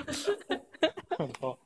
本当。